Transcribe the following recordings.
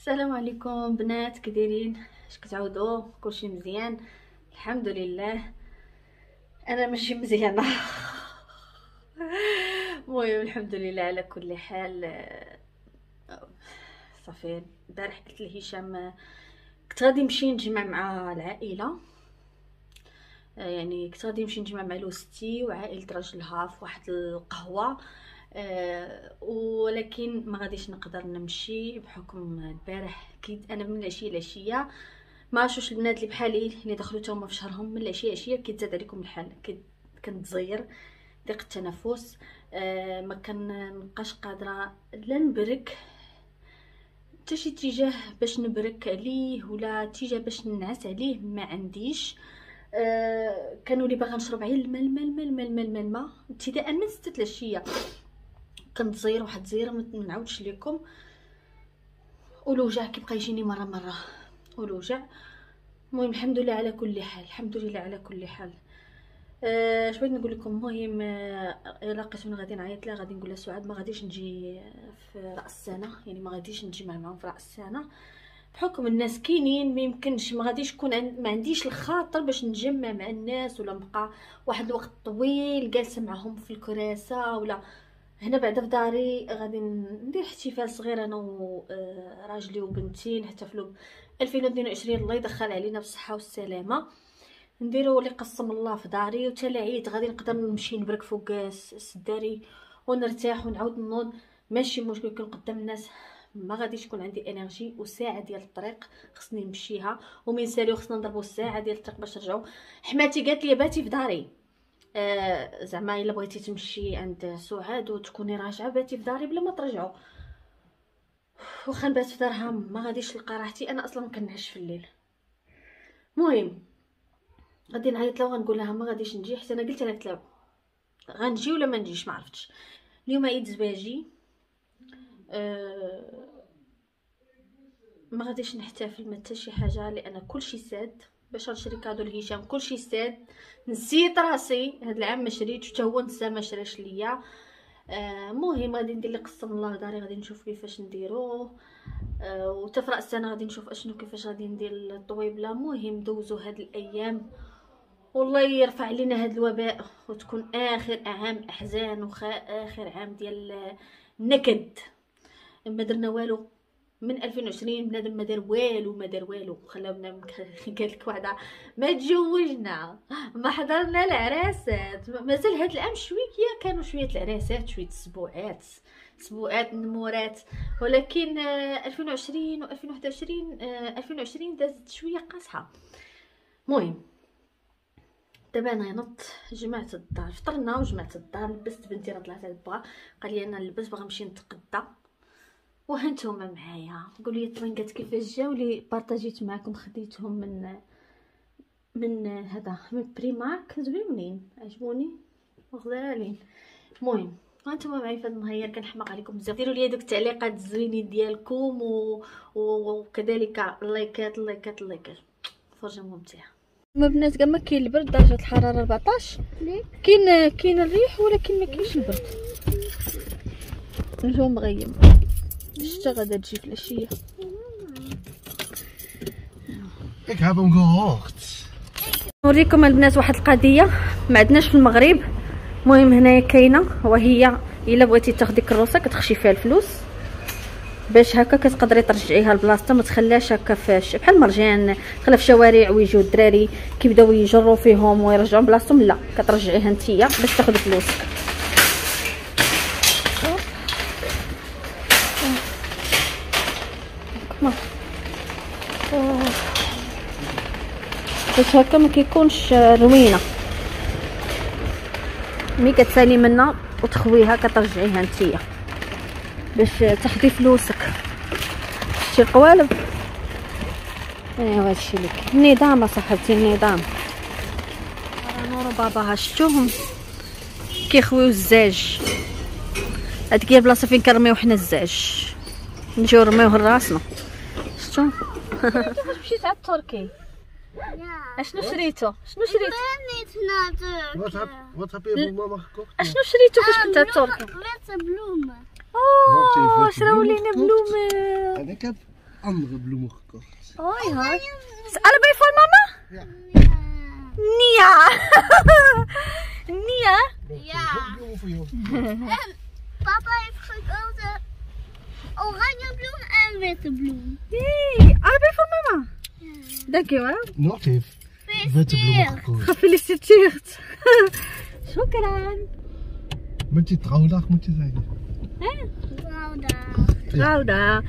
السلام عليكم بنات كديرين اش كتعاودوا كلشي مزيان الحمد لله. أنا ماشي مزيانة. المهم الحمد لله على كل حال. صافي البارح قلت لهشام كنت غادي نمشي نجمع مع العائلة. يعني كنت غادي نمشي نجمع مع لوستي وعائلة راجلها في واحد القهوة. ولكن ما غاديش نقدر نمشي بحكم البارح كيد أنا من العشية العشية. ما عرفتش البنات اللي بحالي اللي دخلوا تما في شهرهم من العشية عشيه كيتزاد عليكم الحال كنتزير ضيق التنفس أه ما كنبقاش قادرة لا نبرك حتى شي اتجاه باش نبرك عليه ولا اتجاه باش ننعس عليه ما عنديش. أه كانوا لي باغا نشرب غير الماء الماء الماء الماء الماء الماء ابتداء من ستة العشية. كنتزير واحد الزيره ما نعاودش لكم والوجع كيبقى يجيني مرة مرة. والوجع المهم الحمد لله على كل حال. الحمد لله على كل حال. اش بغيت نقول لكم المهم إلا لقيت من غادي نعيط لها غادي نقول لها سعاد ما غاديش نجي في رأس السنة. يعني ما غاديش نجي معاهم في رأس السنة. بحكم الناس كاينين ما يمكنش ما غاديش يكون ما عنديش الخاطر باش نجمع مع الناس ولا نبقى واحد الوقت طويل جالسة معهم في الكراسة ولا هنا بعدا في داري غادي ندير احتفال صغير أنا وراجلي وبنتي نحتفلوا ب 2022 الله يدخل علينا بالصحة والسلامة. نديرو اللي قسم الله في داري وتا العيد. غادي نقدر نمشي نبرك فوق الداري ونرتاح ونعاود نوض ماشي مشكل كون قدام الناس. ما غاديش تكون عندي إنرجي وساعة ديال الطريق خصني نمشيها. ومن ساليو خصنا نضربو الساعة ديال الطريق باش نرجعو حماتي قالت لي باتي في داري. آه زعما إلا بغيتي تمشي عند سعاد وتكوني راجعة باتي في داري بلا ما ترجعوا واخا نبات في دارها ما غاديش نلقى راحتي أنا أصلا كنعش في الليل. المهم غادي نعيط لها وغنقول لها ما غاديش نجي حتى أنا قلت لها قلت لها غنجي ولا ما نجيش ما عرفتش. اليوم عيد زواجي أه ما غاديش نحتفل ما حتى شي حاجة لأن كلشي ساد. باش نشري cadeau لهشام كلشي ساد. نسيت راسي. هاد العام ما شريتش حتى هو نسى ما شراش ليا. المهم آه غادي ندير لي قسم الله داري. غادي نشوف كيفاش نديرو آه وتا في راس غادي نشوف أشنو كيفاش غادي ندير الطويبله المهم دوزو هاد الأيام. والله يرفع علينا هاد الوباء وتكون آخر عام أحزان وخا آخر عام ديال النكد ما درنا والو. من 2020 بنادم ما دار والو ما دار والو. خلاونا قال لك وحده ما تزوجنا ما حضرنا العراسات. مازال هاد العام شوية كانوا شوية العراسات شوية السبوعات سبوعات نمورات. ولكن 2020 و 2021 2020 دازت شوية قاصحة. المهم دابا أنا نضت جمعت الدار فطرنا وجمعت الدار لبست بنتي راه طلعت لبا قال لي أنا نلبس باغا نمشي نتقدى وهانتوما معايا. قولوا لي الطرينكات كيفاش جاو لي بارطاجيت معكم خديتهم من من هذا من Primark زوينين عجبوني؟ وغزالين المهم هانتوما معايا في هذا النهار كنحماق عليكم بزاف. ديروا لي هذوك التعليقات الزوينين ديالكم و... و... وكذلك اللايكات اللايكات اللايكات فرجة ممتعة. ما بنات كاع ما كاين البرد درجة الحرارة 14 كاين كاين الريح ولكن ما كاينش البرد. الجو مغيم. الشتا غادا تجي في العشية. Ik heb hem gehoord. نوريكم البنات واحد القضية. ما عندناش في المغرب. المهم هنايا كاينة وهي إلا بغيتي تاخدي كروسة كتخشي فيها الفلوس. باش هكا كتقدري ترجعيها لبلاصتها ما تخليهاش هكا فاش. بحال المرجان خلا في الشوارع ويجيو الدراري كيبداو يجروا فيهم ويرجعوا بلاصتهم لا. كترجعيها نتيا باش تاخدي فلوسك. باش هكا ما كيكونش روينه مي كتسالي منها وتخويها كترجعيها نتيا باش تاخدي فلوسك. شتي القوالب ايوا هادشي لك النظام صاحبتي النظام نور باباها شفتوهم؟ كيخويو الزاج. هاديك هي بلاصة فين كنرميو حنا الزاج. نجيو نرميوه لراسنا. شفتو؟ كيفاش مشيت عند التركي اشنو شريتو شنو شريتو Wat heb, wat heb je voor mama gekocht? اشنو شريتو فاش كنت عند التركي Witte bloemen. اوه Wacht even, شراو bloemen لينا gekocht. بلومه En ik heb andere bloemen gekocht. Hoi, hoi. Is het allebei voor mama? Ja. Nia. Nia? Ja. bloemen voor jou. Papa heeft gekozen oranje bloem en witte bloem. Hey, allebei voor mama. Dankjewel. Not heeft witte bloemen gekozen. Gefeliciteerd. Shukran. Met je trouwdag moet je zeggen. Nou daar. Trouwdag.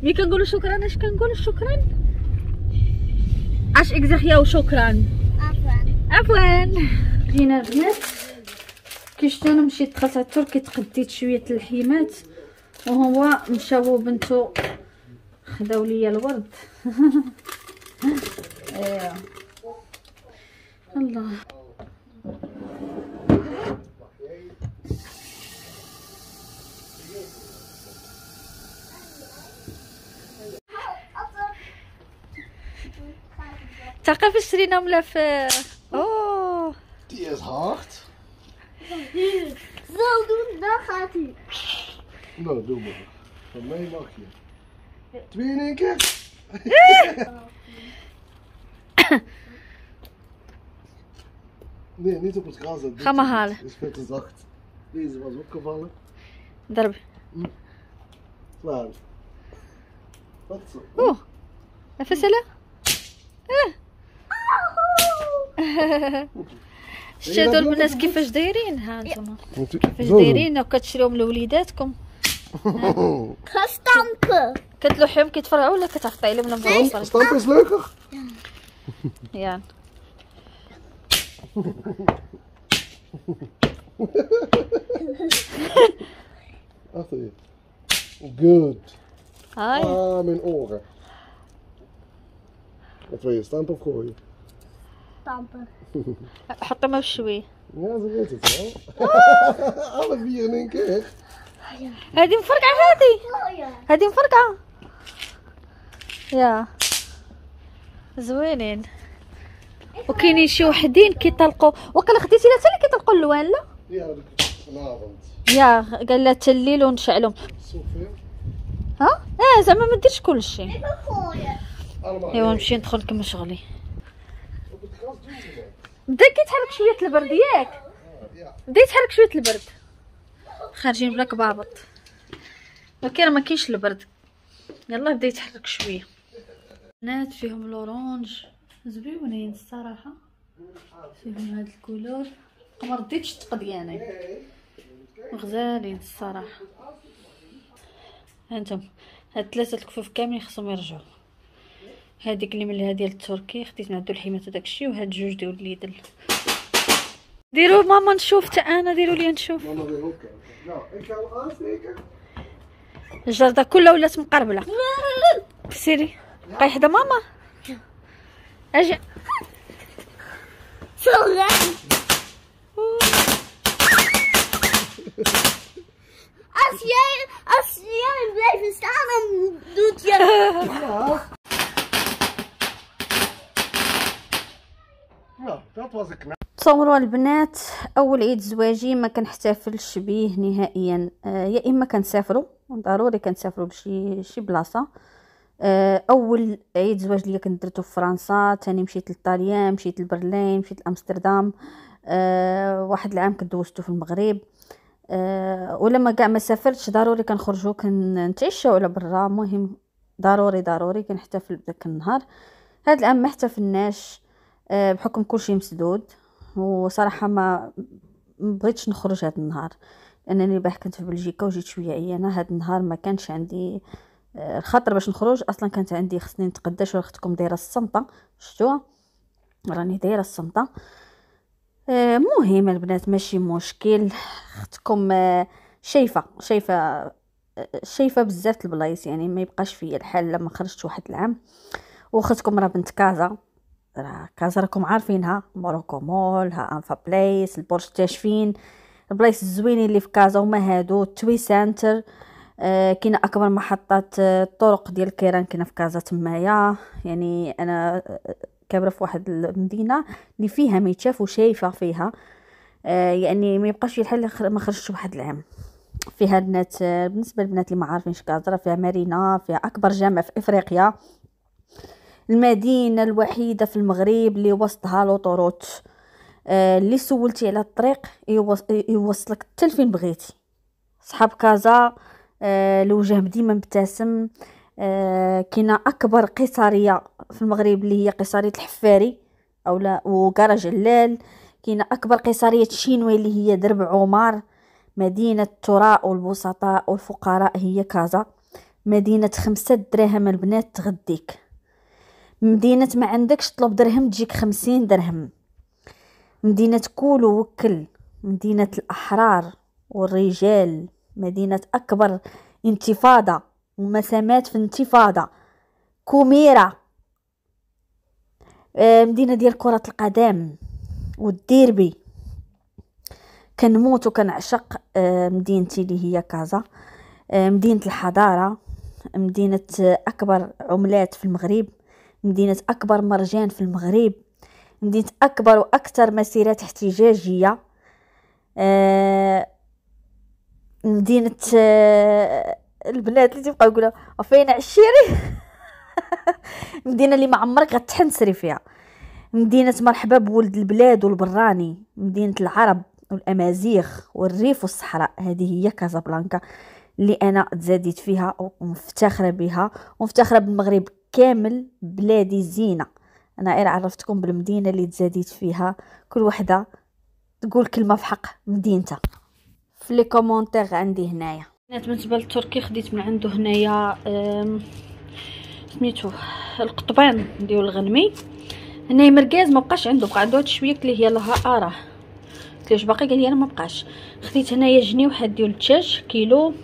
Wie kan قول شكرا إيش كنقول شكرا اش ik zeg jou شكرا Afwan. عفوا جينا البنات كي شفتو أنا مشيت دخلت على التركي تقديت شوية الحيمات وهو مشاو بنتو خداو ليا الورد ايوا الله تعرف شرينا ملف اوه Die is hard. Zo doen, dan gaat hij. Nou, doe maar. Van mij mag je. Twee in één keer. Nee, niet op الناس كيفاش دايرين ها انتما كيفاش دايرين وكتشريهم لوليداتكم كتلوحيهم كيتفرعوا ولا كتعطيهم لهم Ja. Achter je. Good. Hi. Ah, mijn oren. Wat wil je, stampen of gooien? Stampen. Had hem even Ja, ze weet het wel. Alle vier in één keer. Hij heeft hem voor elkaar, hij. Oh, hij heeft hem voor. Ja. زوينين وكاينين شي وحدين كيطلقوا وقيلا خديتي حتى اللي كيطلقوا اللوان لا. يا قال لها تليل ونشعلهم. ها آه زعما ما ديرش كلشي. ايوا één. نمشي ندخل نكمل شغلي. بدا كيتحرك شوية البرد ياك. بدا يتحرك شوية البرد خارجين بلا كبابط ولكن ما كاينش البرد يلا بدا يتحرك شوية بنات فيهم l'orange زوينين الصراحة فيهم هاد ال couleur. ما رديتش التقديانين غزالين الصراحة. هانتم هاد ثلاثة الكفوف كاملين خصهم يرجعوا. هذيك اللي من هذه التركي خديت من عندو اللحيمات وداكشي وهاد جوج ديال Lidl ديروا ماما نشوف تا أنا ديروا لي نشوف. الجردة كلها ولات مقربلة سيري. بقاي حدا ماما؟ أجي. Als jij, als jij blijft staan, dan doet je... تصوروا البنات أول عيد زواجي ما كنحتفلش بيه نهائيا. آه، يا إما كنسافروا ضروري كنسافروا لشي شي بلاصة. أول عيد زواج ليا كنت درتو في فرنسا تاني مشيت لطاليان مشيت لبرلين مشيت لأمستردام آه، واحد العام كنت دوزتو في المغرب. آه، ولما كاع ما سافرتش ضروري كنخرجوا كنتعشوا على برا. مهم ضروري ضروري كنحتفل بداك النهار. هاد العام ما احتفلناش آه، بحكم كلشي مسدود. وصراحة ما بغيتش نخرج هاد النهار. لأنني البارح كنت في بلجيكا وجيت شوية عيانة. هاد النهار ما كانش عندي آه، الخاطر باش نخرج أصلا كانت عندي خصني نتقدى شوية أختكم دايرة الصمتة. شفتوها؟ راني دايرة الصمتة. آه، مهم البنات ماشي مشكل. أختكم آه، شايفة شايفة آه، شايفة بزاف البلايص يعني ما يبقاش فيا الحال لما خرجت واحد العام. وأختكم راه بنت كازا. راه كازا راكم عارفينها. Morocco Mall ها أنفا بلايس البرج تاشفين البلايص الزوينين اللي في كازا هما هادو Twin Center. كاينة أكبر محطات آه، الطرق ديال كيران كاينة في كازا تمايا. يعني أنا آه، كابرة في واحد المدينة اللي فيها ما يتشاف وشايفة فيها. آه يعني ما يبقاش الحال ما خرجتش واحد العام. فيها البنات بالنسبة للبنات اللي ما عارفينش كازرا فيها مارينا فيها أكبر جامع في إفريقيا. المدينة الوحيدة في المغرب اللي وسطها لوطوروت آه، اللي سولتي على الطريق يوصلك حتى لفين بغيتي. صحاب كازا آه، الوجه ديما مبتسم. آه، كاينة أكبر قصاريه في المغرب اللي هي قصاريه الحفاري اولا وكراج علال كاينة أكبر قصاريه شينوي اللي هي درب عمر. مدينة الثراء والبسطاء والفقراء هي كازا. مدينة خمسة دراهم البنات تغديك. مدينة ما عندكش طلب درهم تجيك خمسين درهم. مدينة كول ووكل مدينة الأحرار والرجال. مدينة أكبر انتفاضة ومسامات في انتفاضة. كوميرا آه، مدينة ديال كرة القدم والديربي. كنموت وكنعشق آه، مدينتي اللي هي كازا. آه، مدينة الحضارة مدينة أكبر عملات في المغرب مدينة أكبر مرجان في المغرب مدينة أكبر وأكثر مسيرات احتجاجية. مدينة البنات اللي تبقى يقولوا فين عشيري. مدينة اللي ما عمرك غتحنسري فيها. مدينة مرحبا بولد البلاد والبراني. مدينة العرب والأمازيغ والريف والصحراء. هذه هي كازابلانكا اللي أنا تزاديت فيها ومفتخرة بها. ومفتخرة بالمغرب كامل بلادي زينة. أنا غير عرفتكم بالمدينة اللي تزاديت فيها. كل وحدة تقول كلمة في حق مدينتها. في les commentaires عندي هنايا. بالنسبة للتركي خديت من عنده هنايا سميتو القضبان ديال الغنمي هنايا مركاز ما بقاش عنده بقى عنده هاد شوية اللي هي لها اراه قلت واش باقي؟ قال لي أنا ما بقاش. خديت هنايا جنيه واحد ديال الدجاج كيلو.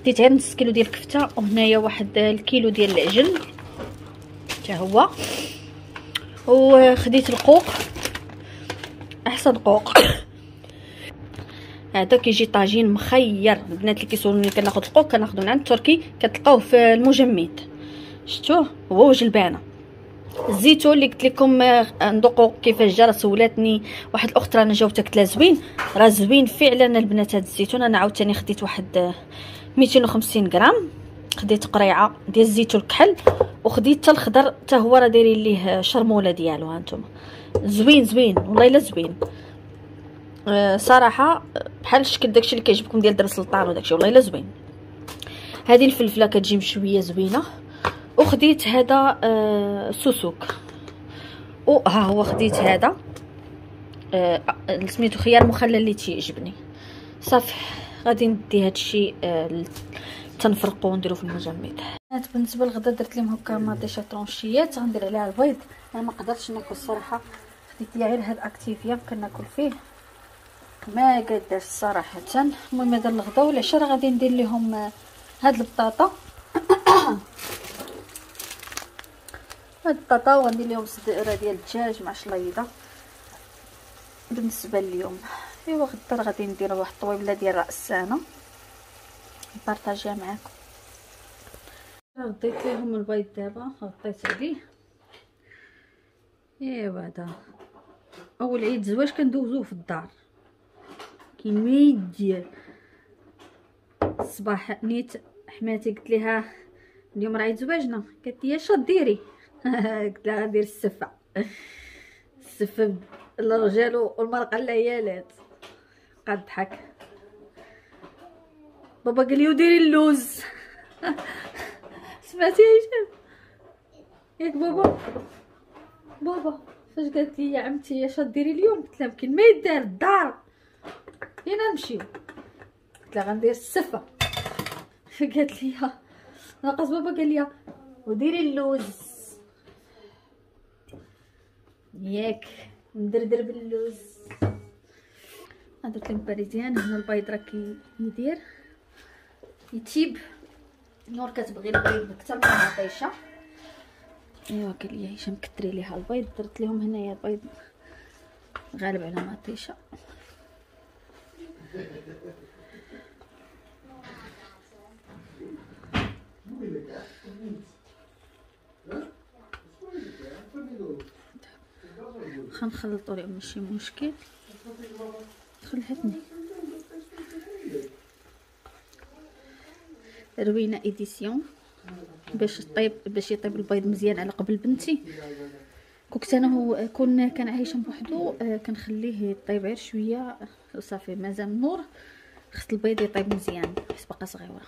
خديت غير نص كيلو ديال الكفتة وهنايا واحد الكيلو ديال العجل حتى هو. وخديت القوق. أحسن قوق. هذا كيجي طاجين مخير. البنات اللي كيسولوني كناخذ القوق كناخذو من عند التركي كتلقاوه في المجمد. شفتوه؟ هو وجلبانه الزيتون اللي قلت لكم آه، ندوقو كيفاش جا راه سولاتني واحد الأخت راه أنا جاوبتها قلت لها زوين. راه زوين فعلا البنات هذا الزيتون. أنا عاوتاني خديت واحد 250 آه، غرام. خديت قريعة ديال الزيتون الكحل وخديت حتى الخضر حتى هو راه دايرين ليه شرمولة ديالو هانتوما. زوين زوين والله إلا زوين. صراحة بحال الشكل داكشي اللي كيعجبكم ديال درس السلطان وداكشي والله إلا زوين. هذه الفلفلة كتجي مشويه زوينة. وخديت هذا آه سوسوك. وها هو خديت هذا. آه سميتو خيار مخلل اللي تيعجبني. صافي غادي ندي هادشي آه تنفرقو ونديرو في المجمد. بالنسبة للغدا درت لهم هكا مطيشه طرونشيات غندير عليها البيض. أنا ما قدرتش ناكل الصراحه خديت ليا غير هاد أكتيفيا كناكل فيه. ما قدرت صراحة. المهم هذا الغدا والعشاء غادي ندير لهم آه، هاد البطاطا. هاد البطاطا وغندير لهم صديره ديال الدجاج مع شليضه بالنسبة لليوم. أيوا غدا غادي ندير واحد الطويبله ديال رأس السنة نبارطاجيها معاكم. غطيت ليهم البيض دابا غطيت عليه. أيوا هذا. أول عيد زواج كندوزوه في الدار. ميت ديال الصباح نيت حماتي قلت لها اليوم راه عيد زواجنا قالت لي اش ديري؟ قلت لها غندير السفة. السفة للرجال والمرقه للعيالات. قد ضحك بابا قال لي وديري اللوز. سمعتي هشام؟ ياك بابا. بابا فاش قالت لي يا عمتي اش ديري اليوم؟ قلت لها يمكن ما يدار الدار. فين نمشيو. قلت لها غندير السفة. قالت لي ناقص بابا. قال لي وديري اللوز. ياك ندردر باللوز. درت لهم parisienne هنا البيض راه كيدير يطيب. نور كتبغي البيض أكثر من الطيشه أيوا قال لي هشام كثري ليها البيض. درت لهم هنايا البيض غالب على مطيشه خنخلطو لهم ماشي مشكل. خلعتني. روينه إديسيون باش طيب باش يطيب البيض مزيان على قبل بنتي. كنت أنا هو كون كان عايش بوحدو آه، كنخليه يطيب غير شوية. وصافي مازال النور خص البيض يطيب مزيان حيت باقا صغيره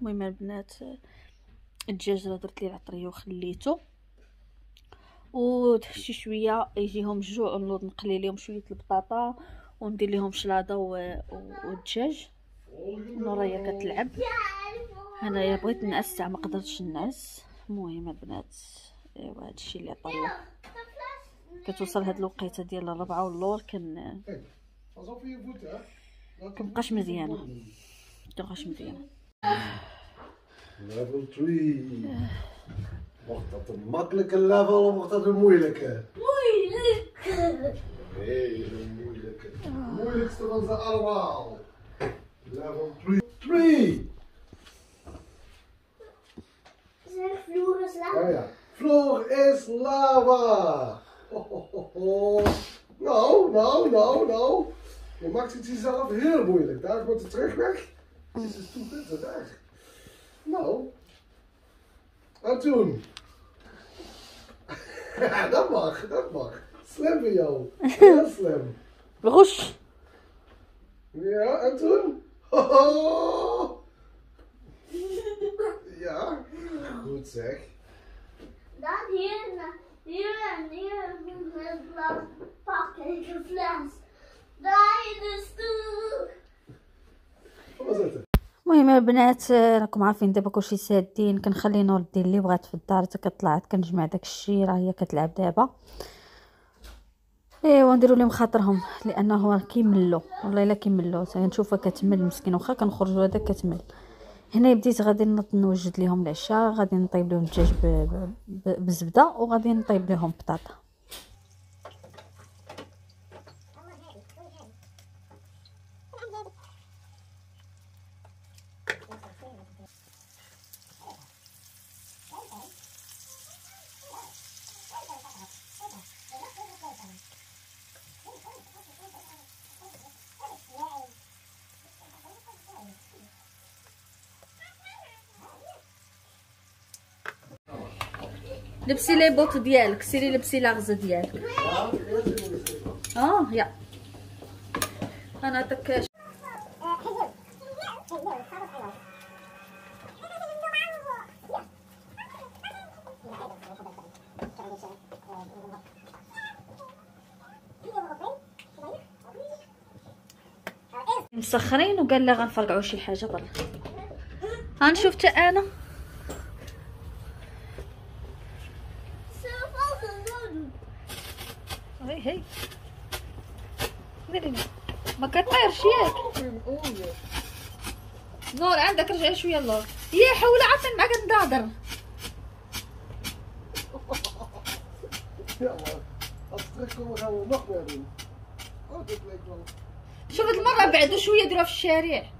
المهم البنات الدجاج راه درت ليه العطريه وخليته. و شي شوية يجيهم الجوع نوض نقلي لهم شوية البطاطا وندير لهم شلاضه والدجاج. نوريا كتلعب. هنايا بغيت نعس ما قدرتش نعس المهم البنات إيوا هادشي اللي طلع كتوصل هاد الوقيتة ديال الربعة واللور كن كنبقاش مزيانة. كنبقاش مزيانة. Level 3. Mocht dat een makkelijke level of mocht dat een moeilijke? Moeilijk. Een hele moeilijke. De moeilijkste van ze allemaal. Level 3. 3! Zeg, vloer is laag. Oh ja. Vloer is lava. Nou, nou, nou, nou. Je maakt het jezelf heel moeilijk. Daar wordt de terugweg. Is het toe het weg. Nou. En toen. Ja, dat mag, dat mag. Slim van jou. Heel slim. غش Ja, en toen? Ho, Ja, goed zeg. Dan hier, en hier en hier met glas pakken een fles. Daar in de stoel. Kom maar zitten. المهم البنات آه، راكم عارفين دابا كلشي سادين. كنخلي نور دير اللي بغات في الدار حتى كطلعت كنجمع داك الشيء راه هي كتلعب دابا. ايوا نديرو لهم خاطرهم لأنه راه كيملو. والله إلا كيملو نشوفها كتمل مسكين واخا كنخرجوا هذا كتمل. هنا بديت غادي نوجد لهم العشاء غادي نطيب لهم الدجاج بالزبده وغادي نطيب لهم بطاطا. لبسي لي بوط ديالك سيري لبسي لاغز ديالك. آه يا. أنا عطيك مسخرين وقال لي غنفرقعوا شي حاجة برا هنشوف تا أنا Zo valt het doen. هي هي ديري ما كطيرش ياك نور عندك رجع شوية النور يا حول عطني معاك ندادر Ja, maar als we terugkomen gaan we nog meer doen. Oh, dit lijkt wel, شوف هاد المرة بعدوا شوية ديروها في الشارع.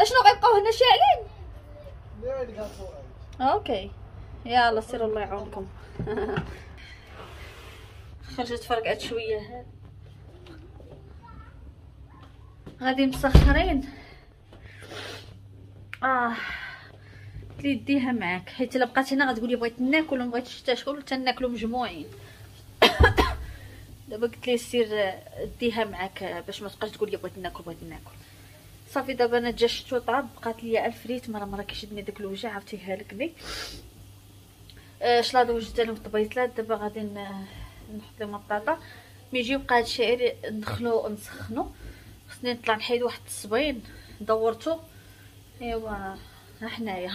أشنو غيبقاو هنا شاعلين. أوكي يلا سيروا الله يعاونكم خرجت فرقعت شوية هاد غادي مسخرين. آه قلت لي ديها معاك. حيت إلا بقات هنا غتقولي بغيت ناكل وما بغيتش حتى شكون تناكلو مجموعين. دابا قلت لي سير آه، ديها معاك آه، باش ما تبقاش تقولي بغيت ناكل بغيت ناكل. صافي دابا أنا دجاجت وطاب بقات ليا الفريت مرة مرة كيشدني داك الوجع عرفتي هالكني آه، شلاض وجدت لهم الطبيطلات دابا غادي نحط لهم البطاطا ملي يجي يبقى هاد الشعير ندخلو نسخنو. خصني نطلع نحيد واحد الصبين دورتو. ايوا ها حنايا.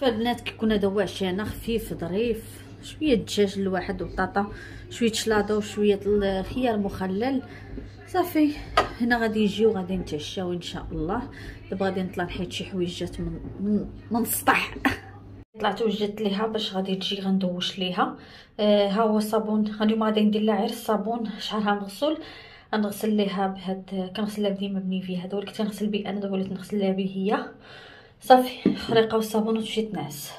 فالبنات كي كنا دوا عشانا خفيف ظريف. شوية دجاج الواحد وبطاطا شوية شلاضة وشوية الخيار مخلل. صافي هنا غادي يجيو غادي نتعشاو إن شاء الله. دابا غادي نطلع نحيد شي حويجات من من, من السطح. طلعت وجدت ليها باش غادي تجي غندوش ليها. آه ها هو الصابون. اليوم غادي ندير لها غير الصابون شعرها مغسول. غنغسل ليها بهاد كنغسلها ديما بنيفي هذا ولكن كنغسل به أنا دابا وليت نغسل لها به هي صافي خريقه والصابون وتمشي تنعس.